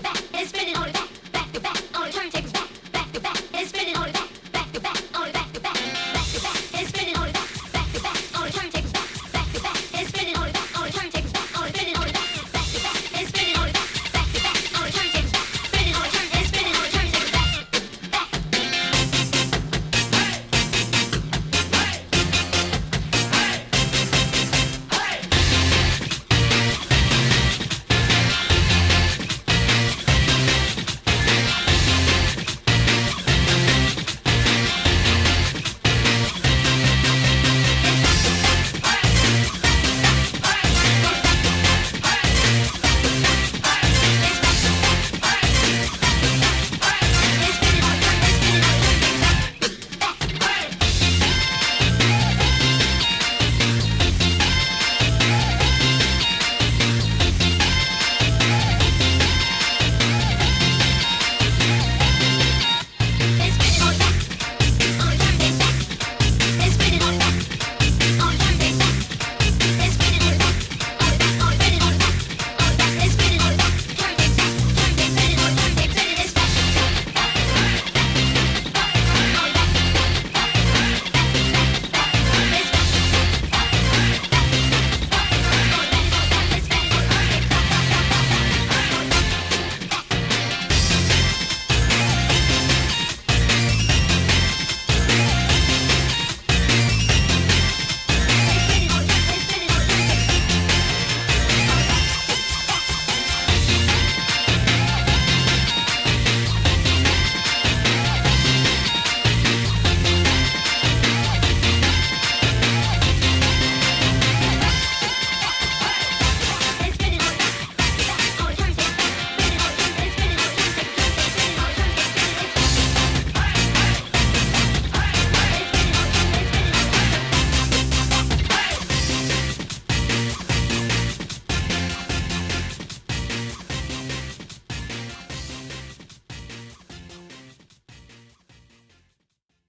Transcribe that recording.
back.